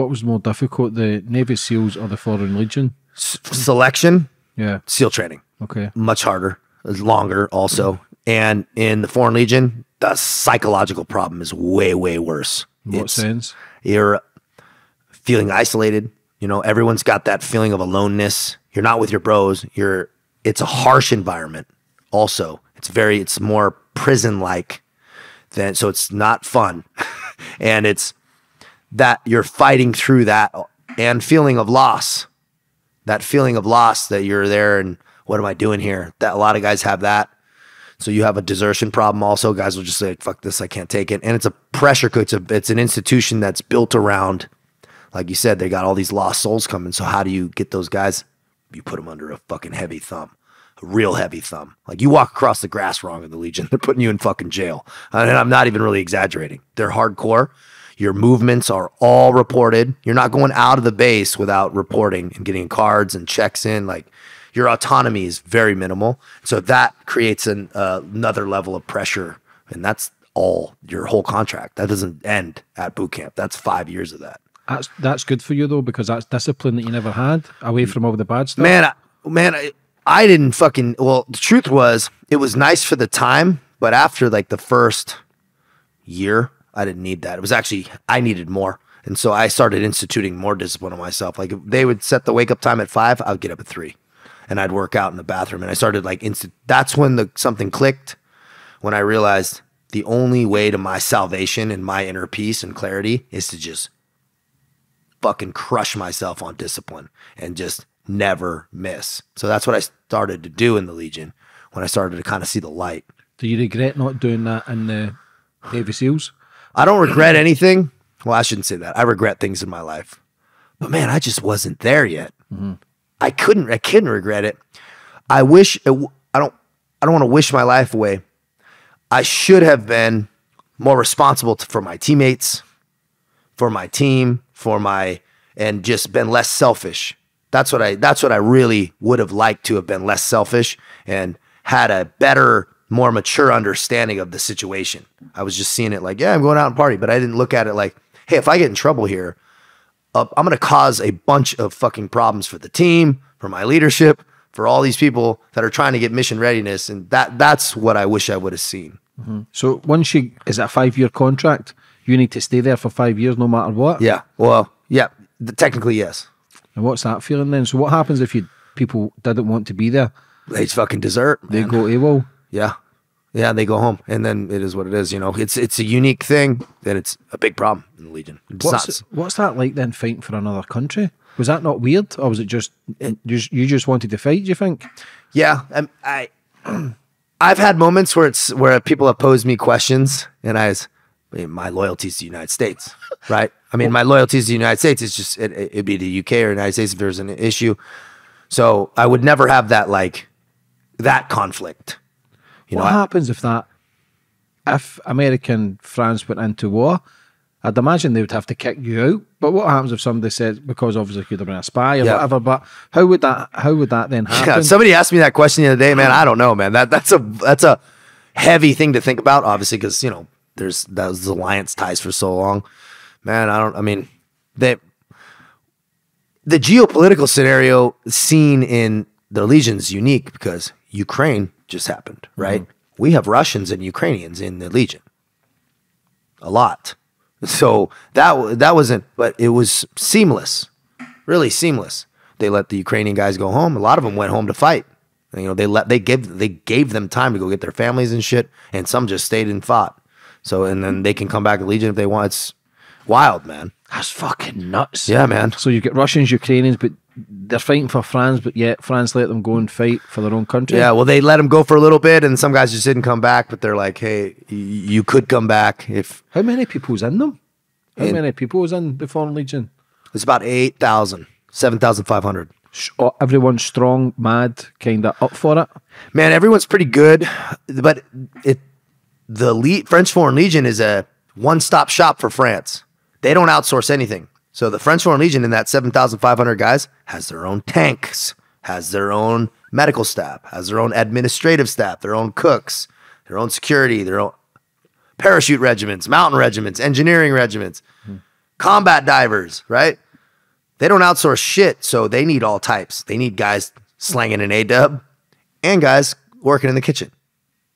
What was more difficult, the Navy SEALs or the Foreign Legion? S- selection, Yeah. SEAL training, Okay. much harder, is longer also. And in the Foreign Legion, the psychological problem is way, way worse. In what It's- sense? You're feeling isolated. You know, everyone's got that feeling of aloneness. You're not with your bros. You're. It's a harsh environment. Also, it's very. It's more prison like. Than so. It's not fun, and it's that you're fighting through that and feeling of loss. That feeling of loss that you're there and what am I doing here? That a lot of guys have that. So you have a desertion problem also. Guys will just say, fuck this, I can't take it. And it's a pressure cook. It's, a, it's an institution that's built around, like you said, they got all these lost souls coming. So how do you get those guys? You put them under a fucking heavy thumb, a real heavy thumb. Like you walk across the grass wrong in the Legion, they're putting you in fucking jail. And I'm not even really exaggerating. They're hardcore. Your movements are all reported. You're not going out of the base without reporting and getting cards and checks in. Like your autonomy is very minimal. So that creates an, uh, another level of pressure. And that's all your whole contract. That doesn't end at boot camp. That's five years of that. That's that's good for you though because that's discipline that you never had away from all the bad stuff. Man, I, man, I, I didn't fucking. Well, the truth was, it was nice for the time, but after like the first year, I didn't need that. It was actually I needed more, and so I started instituting more discipline on myself. Like if they would set the wake up time at five, I would get up at three, and I'd work out in the bathroom. And I started like instant. That's when the something clicked. When I realized the only way to my salvation and my inner peace and clarity is to just fucking crush myself on discipline and just never miss. So that's what I started to do in the Legion when I started to kind of see the light. Do you regret not doing that in the Navy SEALs? I don't regret anything. Well, I shouldn't say that. I regret things in my life. But man, I just wasn't there yet. Mm-hmm. I couldn't I couldn't regret it. I wish it, w- I don't I don't want to wish my life away. I should have been more responsible to, for my teammates, for my team, for my and just been less selfish. That's what I that's what I really would have liked to have been less selfish and had a better, more mature understanding of the situation. I was just seeing it like, yeah, I'm going out and party, but I didn't look at it like, hey, if I get in trouble here, uh, I'm going to cause a bunch of fucking problems for the team, for my leadership, for all these people that are trying to get mission readiness, and that that's what I wish I would have seen. So once you is it a five year contract, you need to stay there for five years no matter what. Yeah, well, yeah, th- technically yes. And what's that feeling then? So what happens if you people didn't want to be there? They fucking desert. They man. go AWOL. Yeah. Yeah, they go home, and then it is what it is. You know, it's it's a unique thing, and it's a big problem in the Legion. It's What's what's that like then fighting for another country? Was that not weird, or was it just you, just- you just wanted to fight? Do you think? Yeah, um, I I've had moments where it's where people have posed me questions, and I was, my loyalty is to the United States, right? I mean, my loyalty is to the United States. It's just it, it'd be the UK or United States if there's an issue. So I would never have that like that conflict. You what know, happens if that if America and France went into war? I'd imagine they would have to kick you out. But what happens if somebody says because obviously you'd have been a spy or Yeah. whatever? But how would that how would that then happen? Yeah, somebody asked me that question the other day, man. I don't know, man. That that's a that's a heavy thing to think about, obviously, because you know there's those alliance ties for so long, man. I don't. I mean, they the geopolitical scenario seen in the Legion's unique because Ukraine just happened, mm-hmm. right? We have Russians and Ukrainians in the Legion, a lot. So that that wasn't, but it was seamless, really seamless. They let the Ukrainian guys go home. A lot of them went home to fight. You know, they let they gave they gave them time to go get their families and shit, and some just stayed and fought. So and then they can come back to Legion if they want. It's wild, man. That's fucking nuts. Yeah, man. So you get Russians, Ukrainians, but they're fighting for France, but yet France let them go and fight for their own country. Yeah, well, they let them go for a little bit, and some guys just didn't come back. But they're like, "Hey, you could come back if How many people's in them? How In- many people was in the Foreign Legion? it's about 8,000, 7,500. Oh, Everyone's strong, mad, kind of up for it. Man, everyone's pretty good, but it the Le- French Foreign Legion is a one-stop shop for France. They don't outsource anything. So the French Foreign Legion in that 7,500 guys has their own tanks, has their own medical staff, has their own administrative staff, their own cooks, their own security, their own parachute regiments, mountain regiments, engineering regiments. Hmm. combat divers, right? They don't outsource shit, so they need all types. They need guys slanging an A dub and guys working in the kitchen,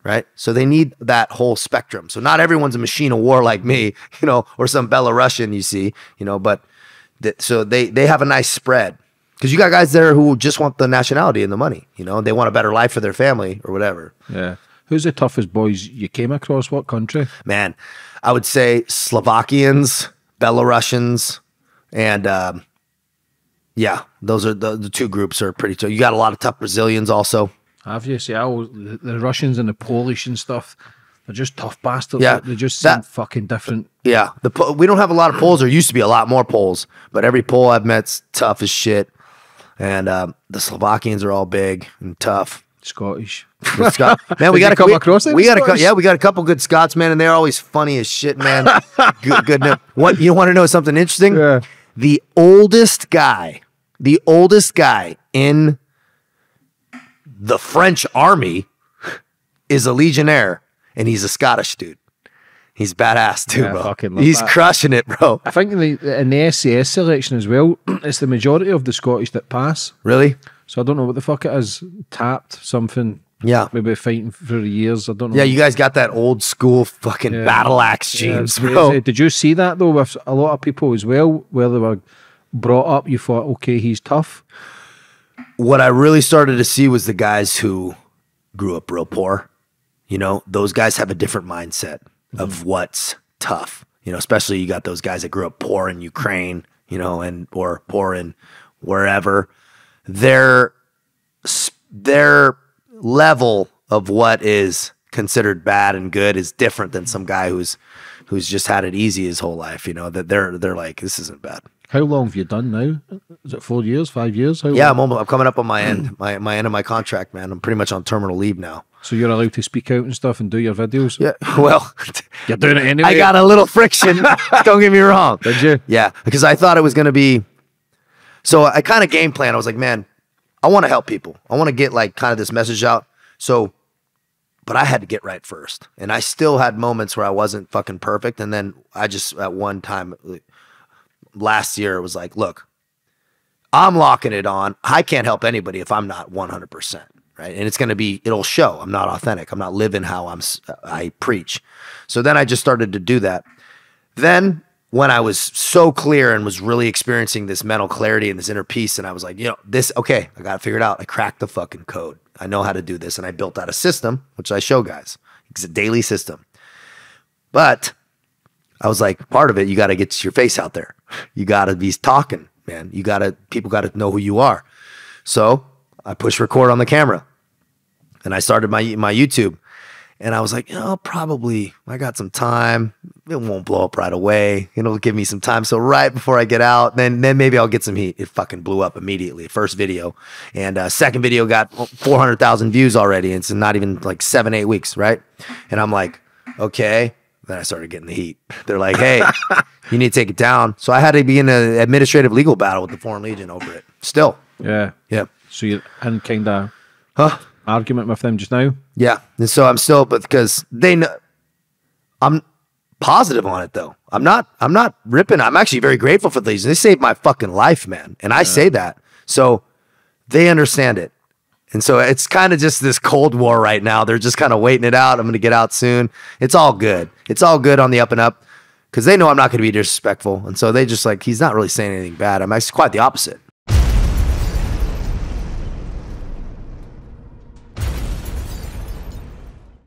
right? So they need that whole spectrum. So not everyone's a machine of war like me, you know, or some Belarusian you see, you know, but th- so they they have a nice spread because you got guys there who just want the nationality and the money, you know, they want a better life for their family or whatever. Yeah. Who's the toughest boys you came across? What country? Man, I would say Slovakians, Belarusians, and um, yeah, those are the, the two groups are pretty tough. You got a lot of tough Brazilians also. Have you? See, I always, the, the Russians and the Polish and stuff, they're just tough bastards. Yeah, They just seem that- fucking different. Yeah, the we don't have a lot of Poles. There used to be a lot more Poles, but every Pole I've met's tough as shit. And um, the Slovakians are all big and tough. Scottish. The Scot- man, we got you come across We got a yeah, we got a couple good Scots, man, and they're always funny as shit, man. good, good. no- What you want to know something interesting? Yeah. The oldest guy, the oldest guy in the French army is a legionnaire, and he's a Scottish dude. He's badass too, Yeah, bro. He's that. crushing it, bro. I think in the, in the SAS selection as well, it's the majority of the Scottish that pass. Really? So I don't know what the fuck it is. Tapped something. Yeah. Maybe fighting for years. I don't know. Yeah, you guys got that old school fucking Yeah. battle axe Yeah, genes, bro. Did you see that though with a lot of people as well, where they were brought up? You thought, okay, he's tough. What I really started to see was the guys who grew up real poor. You know, those guys have a different mindset of mm-hmm. what's tough. You know, especially you got those guys that grew up poor in Ukraine, you know, and or poor in wherever. Their their level of what is considered bad and good is different than some guy who's who's just had it easy his whole life. You know, that they're they're like this isn't bad. How long have you done now? Is it four years, five years? How Yeah, long? I'm, almost, I'm coming up on my end, my my end of my contract, man. I'm pretty much on terminal leave now. So you're allowed to speak out and stuff and do your videos. Yeah, well, You're doing it anyway. I got a little friction. Don't get me wrong. Did you? Yeah, because I thought it was going to be. So I kind of game plan. I was like, man, I want to help people. I want to get like kind of this message out. So, but I had to get right first, and I still had moments where I wasn't fucking perfect. And then I just at one time last year was like, look, I'm locking it on. I can't help anybody if I'm not 100 percent right, and it's going to be it'll show. I'm not authentic. I'm not living how I'm I preach. So then I just started to do that. Then when I was so clear and was really experiencing this mental clarity and this inner peace, and I was like, you know, this okay, I got it figured out. I cracked the fucking code. I know how to do this, and I built out a system, which I show guys. It's a daily system, but I was like, part of it, you got to get your face out there. You got to be talking, man. You got to people got to know who you are. So I push record on the camera, and I started my my YouTube. And I was like, know, probably I got some time. It won't blow up right away. It'll give me some time. So right before I get out, then then maybe I'll get some heat. It fucking blew up immediately. First video, and uh, second video got four hundred thousand views already. And it's not even like seven eight weeks, right? And I'm like, okay. Then I started getting the heat. They're like, hey, you need to take it down. So I had to be in an administrative legal battle with the Foreign Legion over it. Still, Yeah. yeah, So you and in kind of huh? argument with them just now. Yeah. And so I'm still, but because they know, I'm positive on it though. I'm not, I'm not ripping. I'm actually very grateful for these. They saved my fucking life, man. And I say that. So they understand it. And so it's kind of just this cold war right now. They're just kind of waiting it out. I'm going to get out soon. It's all good. It's all good on the up and up because they know I'm not going to be disrespectful. And so they just like, he's not really saying anything bad. I'm actually quite the opposite.